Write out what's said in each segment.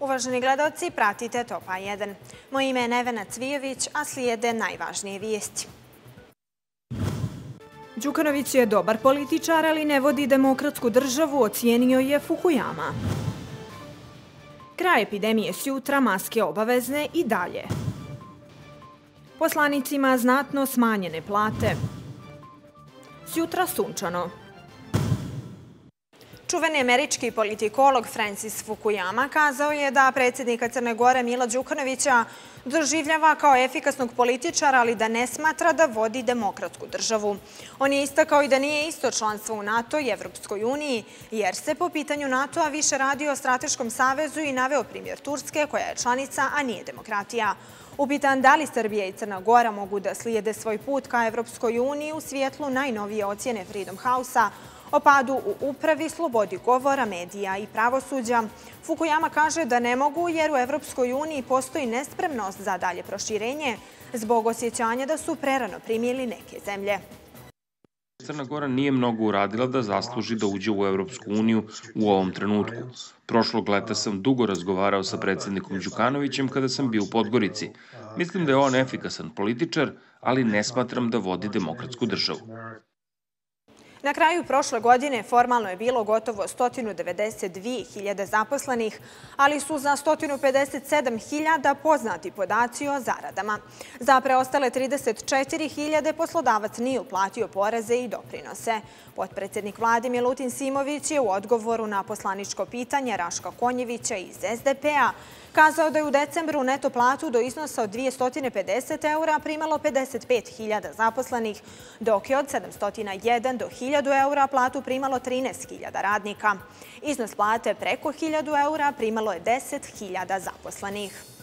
Uvaženi gledalci, pratite Topa 1. Moje ime je Nevena Cvijević, a slijede najvažnije vijesti. Đukanović je dobar političar, ali ne vodi demokratsku državu, ocijenio je Fukuyama. Kraj epidemije s jutra, maske obavezne i dalje. Poslanicima znatno smanjene plate. S jutra sunčano. Čuveni američki politikolog Francis Fukuyama kazao je da predsjednika Crne Gore Mila Đukanovića doživljava kao efikasnog političara, ali da ne smatra da vodi demokratsku državu. On je istakao i da nije isto članstvo u NATO i Evropskoj uniji, jer se po pitanju NATO-a više radi o strateškom savezu i naveo primjer Turske, koja je članica, a nije demokratija. Upitan da li Srbija i Crna Gora mogu da slijede svoj put ka Evropskoj uniji u svijetlu najnovije ocjene Freedom House-a, o padu u upravi, slobodi govora, medija i pravosuđa. Fukuyama kaže da ne mogu jer u Evropskoj uniji postoji nespremnost za dalje proširenje zbog osjećanja da su prerano primili neke zemlje. Crna Gora nije mnogo uradila da zasluži da uđe u Evropsku uniju u ovom trenutku. Prošlog leta sam dugo razgovarao sa predsjednikom Đukanovićem kada sam bio u Podgorici. Mislim da je on efikasan političar, ali ne smatram da vodi demokratsku državu. Na kraju prošle godine formalno je bilo gotovo 192.000 zaposlenih, ali su za 157.000 poznati podaci o zaradama. Za preostale 34.000 poslodavac nije uplatio poreze i doprinose. Potpredsjednik vladi Milutin Simović je u odgovoru na poslaničko pitanje Raška Konjevića iz SDP-a kazao da je u decembru neto platu do iznosa od 250 eura primalo 55.000 zaposlenih, dok je od 701 do 1.000 eura platu primalo 13.000 radnika. Iznos plate preko 1.000 eura primalo je 10.000 zaposlenih.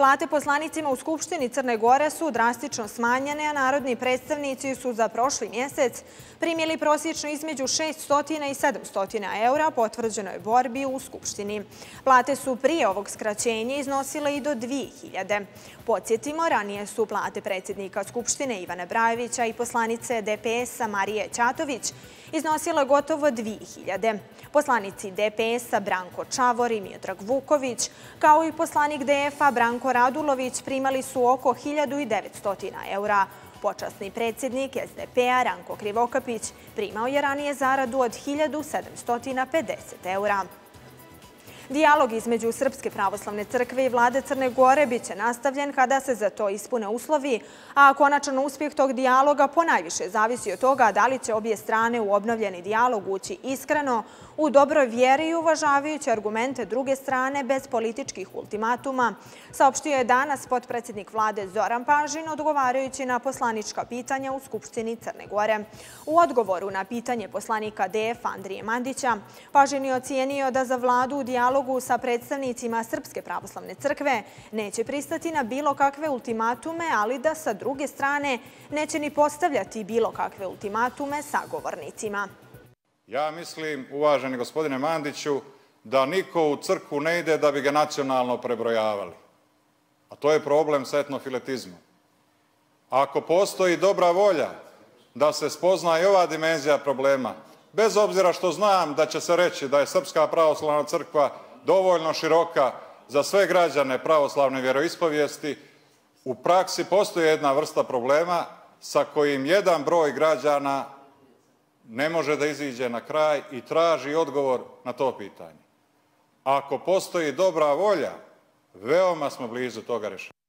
Plate poslanicima u Skupštini Crne Gore su drastično smanjene, a narodni predstavnici su za prošli mjesec primjeli prosječno između 600 i 700 eura potvrđenoj borbi u Skupštini. Plate su prije ovog skraćenja iznosile i do 2000. Podsjetimo, ranije su plate predsjednika Skupštine Ivana Brajevića i poslanice DPS-a Marije Ćatović iznosile gotovo 2000. Poslanici DPS-a Branko Čavor i Miodrag Vuković, kao i poslanik DF-a Branko Radulović, primali su oko 1900 eura. Počasni predsjednik SDP-a Ranko Krivokapić primao je ranije zaradu od 1750 eura. Dijalog između Srpske pravoslavne crkve i vlade Crne Gore biće nastavljen kada se za to ispune uslovi, a konačan uspjeh tog dijaloga ponajviše zavisi od toga da li će obje strane u obnovljeni dijalog ući iskreno, u dobroj vjeri i uvažavajući argumente druge strane bez političkih ultimatuma, saopštio je danas potpredsjednik vlade Zoran Pažin odgovarajući na poslanička pitanja u Skupštini Crne Gore. U odgovoru na pitanje poslanika DF Andrije Mandića, Pažin je ocijenio da za vladu u dijalogu sa predstavnicima Srpske pravoslavne crkve neće pristati na bilo kakve ultimatume, ali da sa druge strane neće ni postavljati bilo kakve ultimatume sagovornicima. Ja mislim, uvaženi gospodine Mandiću, da niko u crku ne ide da bi ga nacionalno prebrojavali. A to je problem sa etnofiletizmom. Ako postoji dobra volja da se spozna i ova dimenzija problema, bez obzira što znam da će se reći da je Srpska pravoslavna crkva dovoljno široka za sve građane pravoslavne vjeroispovijesti, u praksi postoji jedna vrsta problema sa kojim jedan broj građana ne može da iziđe na kraj i traži odgovor na to pitanje. Ako postoji dobra volja, veoma smo blizu toga rešenja.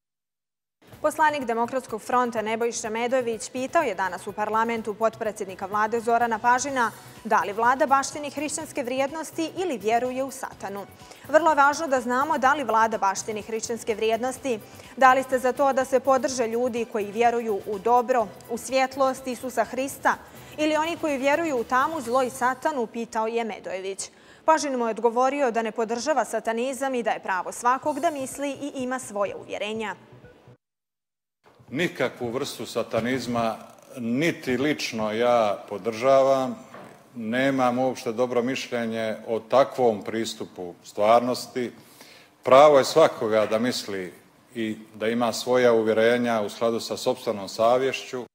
Poslanik Demokratskog fronta Nebojša Medović pitao je danas u parlamentu potpredsjednika vlade Zorana Pažina da li vlada baštini hrišćanske vrijednosti ili vjeruje u satanu. Vrlo je važno da znamo da li vlada baštini hrišćanske vrijednosti, da li ste za to da se podrže ljudi koji vjeruju u dobro, u svjetlost Isusa Hrista, ili oni koji vjeruju u tamu zlo i satanu, pitao je Medojević. Pažin mu je odgovorio da ne podržava satanizam i da je pravo svakog da misli i ima svoje uvjerenja. Nikakvu vrstu satanizma niti lično ja podržavam. Nemam uopšte dobro mišljenje o takvom pristupu stvarnosti. Pravo je svakoga da misli i da ima svoja uvjerenja u skladu sa sobstvenom savješću.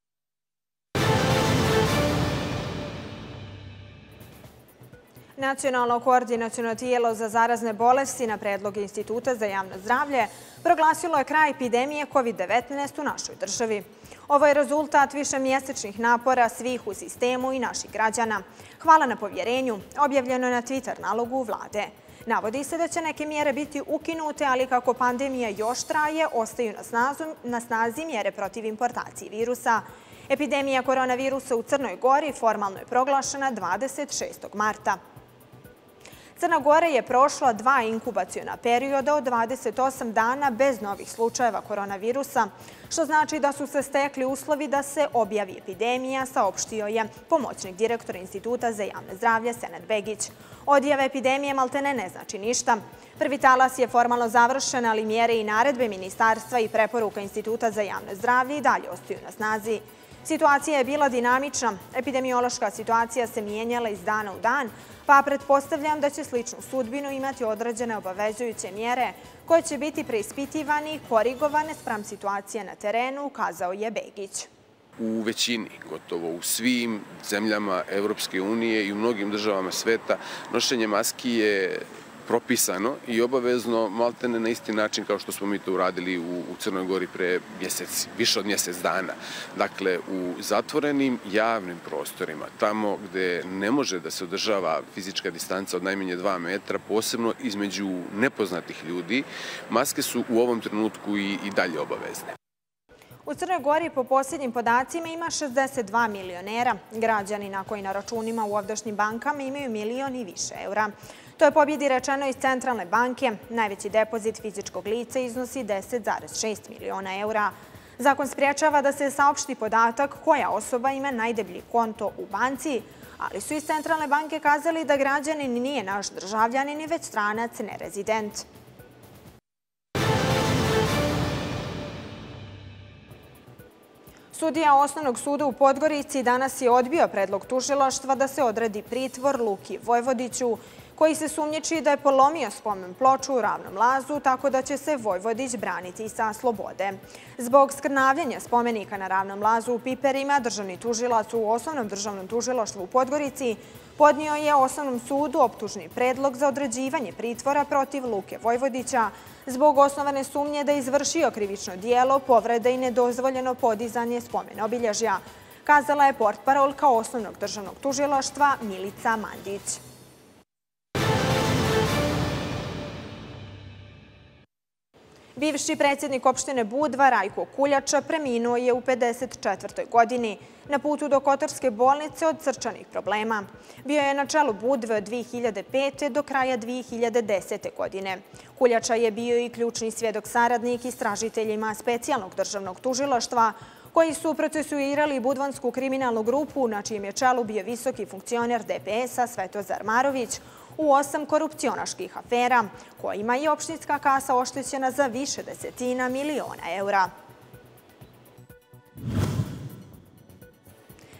Nacionalno koordinacijono tijelo za zarazne bolesti na predlog Instituta za javno zdravlje proglasilo je kraj epidemije COVID-19 u našoj državi. Ovo je rezultat više mjesečnih napora svih u sistemu i naših građana. Hvala na povjerenju, objavljeno na Twitter nalogu vlade. Navodi se da će neke mjere biti ukinute, ali kako pandemija još traje, ostaju na snazi mjere protiv importacije virusa. Epidemija koronavirusa u Crnoj Gori formalno je proglašena 26. marta. Crna Gora je prošla dva inkubacijona perioda od 28 dana bez novih slučajeva koronavirusa, što znači da su se stekli uslovi da se objavi epidemija, saopštio je pomoćnik direktora Instituta za javne zdravlje Senad Begić. Odjava epidemije maltene ne znači ništa. Prvi talas je formalno završen, ali mjere i naredbe ministarstva i preporuka Instituta za javne zdravlje i dalje ostaju na snazi. Situacija je bila dinamična, epidemiološka situacija se mijenjala iz dana u dan, pa pretpostavljam da će sličnu sudbinu imati odrađene obavezujuće mjere koje će biti preispitivane i korigovane sprem situacije na terenu, ukazao je Begić. U većini, gotovo u svim zemljama Evropske unije i u mnogim državama sveta, nošenje maski je propisano i obavezno maltene na isti način kao što smo mi to uradili u, u Crnoj Gori pre mjesec, više od mjesec dana. Dakle, u zatvorenim javnim prostorima, tamo gde ne može da se održava fizička distanca od najmanje 2 metra, posebno između nepoznatih ljudi, maske su u ovom trenutku i, i dalje obavezne. U Crnoj Gori po posljednjim podacima ima 62 milionera. Građani na koji na računima u ovdašnjim bankama imaju milion i više eura. To je pobjedi rečeno iz Centralne banke. Najveći depozit fizičkog lica iznosi 10,6 miliona eura. Zakon spriječava da se saopšti podatak koja osoba ima najdeblji konto u banci, ali su iz Centralne banke kazali da građanin nije naš državljanin, već stranac, nerezident. Sudija Osnovnog suda u Podgorici danas je odbio predlog tužiloštva da se odredi pritvor Luki Vojvodiću, koji se sumnjiči da je polomio spomen ploču u ravnom lazu, tako da će se Vojvodić braniti sa slobode. Zbog skrnavljanja spomenika na ravnom lazu u Piperima, državni tužilac u Osnovnom državnom tužiloštvu u Podgorici podnio je Osnovnom sudu optužni predlog za određivanje pritvora protiv Luke Vojvodića zbog osnovane sumnje da je izvršio krivično dijelo, povrede i nedozvoljeno podizanje spomen obilježja, kazala je portparolka Osnovnog državnog tužiloštva Milica Mandić. Bivši predsjednik opštine Budva, Rajko Kuljača, preminuo je u 54. godini na putu do Kotorske bolnice od srčanih problema. Bio je na čelu Budve od 2005. do kraja 2010. godine. Kuljača je bio i ključni svjedok saradnik istražiteljima specijalnog državnog tužiloštva koji su procesuirali Budvansku kriminalnu grupu na čijem je čelu bio visoki funkcioner DPS-a Svetozar Marović u osam korupcionaških afera, kojima je opštinska kasa oštećena za više desetina miliona eura.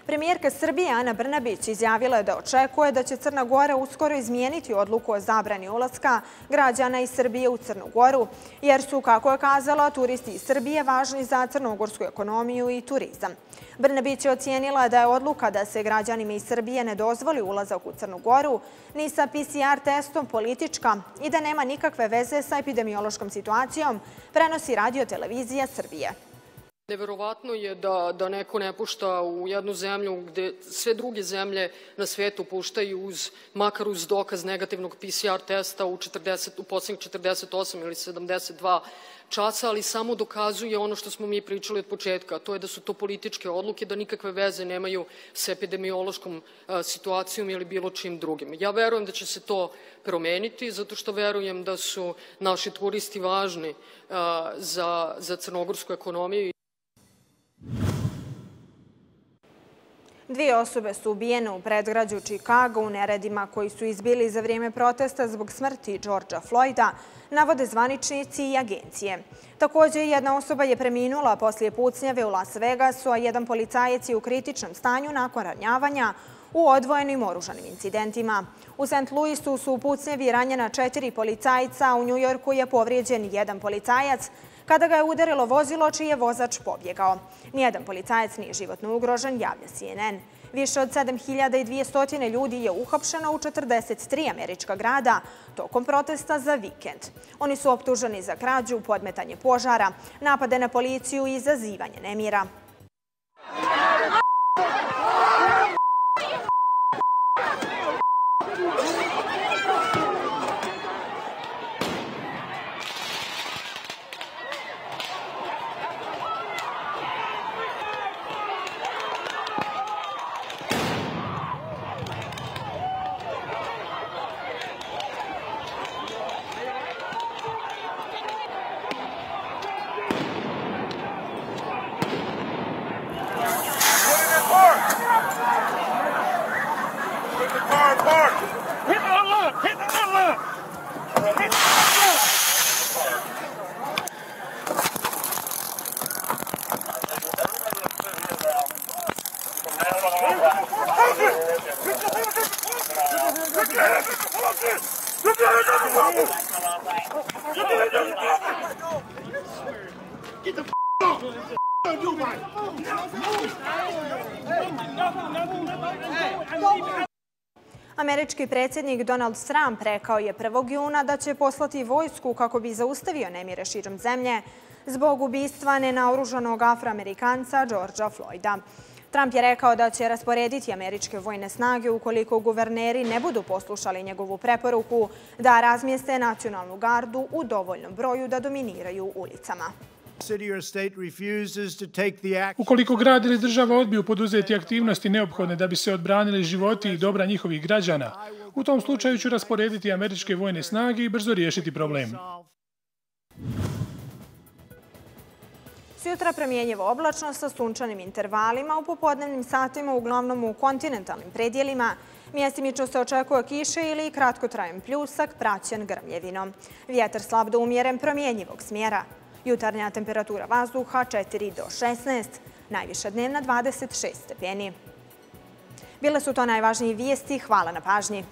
Premijerka Srbije Ana Brnabić izjavila je da očekuje da će Crna Gora uskoro izmijeniti odluku o zabrani ulaska građana iz Srbije u Crnu Goru, jer su, kako je kazala, turisti iz Srbije važni za crnogorsku ekonomiju i turizam. Brnabić je ocijenila da je odluka da se građanima iz Srbije ne dozvoli ulazak u Crnu Goru ni sa PCR testom politička i da nema nikakve veze sa epidemiološkom situacijom, prenosi radio televizija Srbije. Neverovatno je da, da neko ne pušta u jednu zemlju gde sve druge zemlje na svetu puštaju uz, makar uz dokaz negativnog PCR testa u, 40, u posljednjih 48 ili 72 časa, ali samo dokazuje ono što smo mi pričali od početka, to je da su to političke odluke, da nikakve veze nemaju sa epidemiološkom situacijom ili bilo čim drugim. Ja verujem da će se to promeniti, zato što verujem da su naši turisti važni za, za crnogorsku ekonomiju. Dvije osobe su ubijene u predgrađu Čikaga u neredima koji su izbili za vrijeme protesta zbog smrti Đorđa Floyda, navode zvaničnici i agencije. Također, jedna osoba je preminula poslije pucnjave u Las Vegasu, a jedan policajac je u kritičnom stanju nakon ranjavanja u odvojenim oružanim incidentima. U St. Louisu su u pucnjevi ranjena četiri policajca, a u Njujorku je povrijeđen jedan policajac, kada ga je udarilo vozilo čiji je vozač pobjegao. Nijedan policajac nije životno ugrožen, javlja CNN. Više od 7200 ljudi je uhapšeno u 43 američka grada tokom protesta za vikend. Oni su optuženi za krađu, podmetanje požara, napade na policiju i zazivanje nemira. Američki predsjednik Donald Trump rekao je 1. juna da će poslati vojsku kako bi zaustavio nemire širom zemlje zbog ubistva nenaoružanog afroamerikanca Georgea Floyda. Trump je rekao da će rasporediti američke vojne snage ukoliko guverneri ne budu poslušali njegovu preporuku da razmijeste nacionalnu gardu u dovoljnom broju da dominiraju ulicama. Ukoliko grad ili država odbiju poduzeti aktivnosti neophodne da bi se odbranili životi i dobra njihovih građana, u tom slučaju ću rasporediti američke vojne snage i brzo riješiti problem. Sjutra premijenjevo oblačno sa sunčanim intervalima u popodnevnim satima, uglavnom u kontinentalnim predjelima. Mjestimično se očekuje kiše ili kratkotrajan pljusak praćen grmljevinom. Vjetar slab do umjeren promjenjivog smjera. Jutarnja temperatura vazduha 4 do 16, najviša dnevna 26 stepeni. Bile su to najvažniji vijesti. Hvala na pažnji.